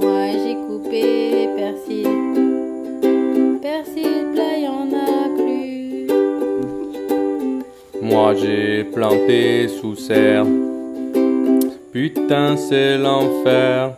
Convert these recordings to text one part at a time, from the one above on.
Moi j'ai coupé persil, persil plat y'en a plus. Moi j'ai planté sous serre. Putain, c'est l'enfer.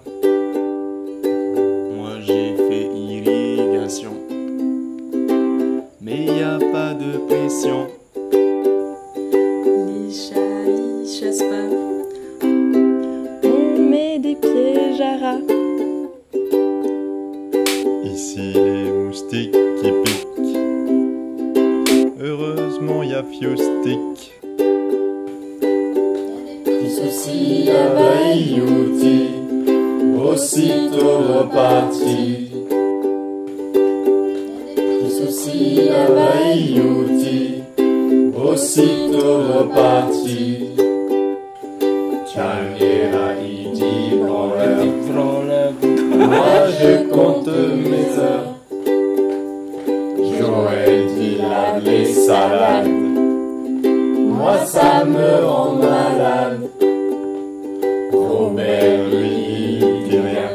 Ici les moustiques qui piquent. Heureusement y a Fiostic. Petit souci Avaïouti, aussitôt reparti. Petit souci Avaïouti, aussitôt reparti. Tiens, il dit branleur. Moi je compte mes heures. J'aurais dit la les salades. Moi ça me rend malade. Robert lui dit rien.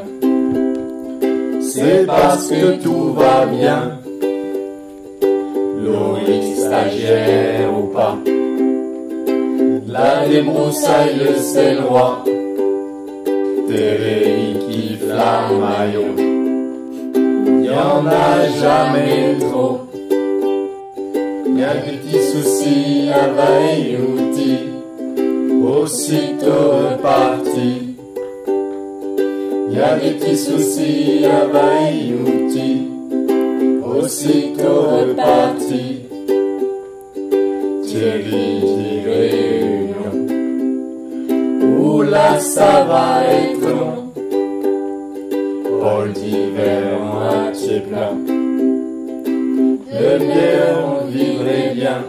C'est parce que tout va bien. Loïc stagiaire ou pas. La débroussaille c'est le roi. Terry kiffe la maillot. Y'en a jamais trop. Y'a des petits soucis à Vaïouti, aussitôt reparti. Y'a des petits soucis à Vaïouti, aussitôt reparti. Thierry ça va être long. Paul dit verre moitié plein. Le bien, on vivrait bien.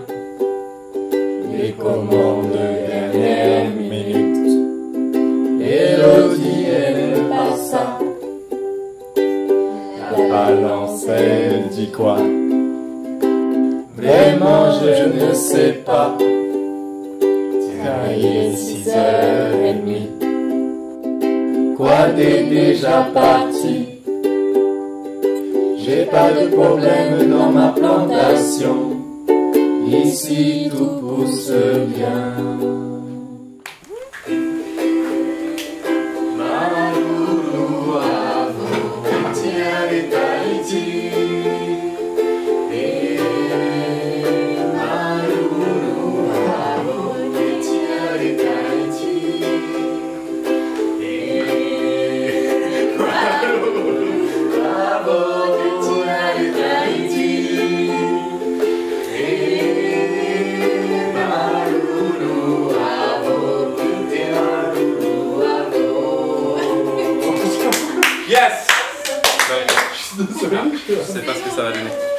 Les commandes de dernière minute. Elodie, n'aime pas ça. La balance, elle dit quoi? Vraiment, je ne sais pas. Tiens, il est six heures et demie. Quoi, t'es déjà parti? J'ai pas de problème dans ma plantation. Ici tout pousse bien. Maroulou avo, tiens les Tahiti. Yes! Je sais pas ce que ça va donner.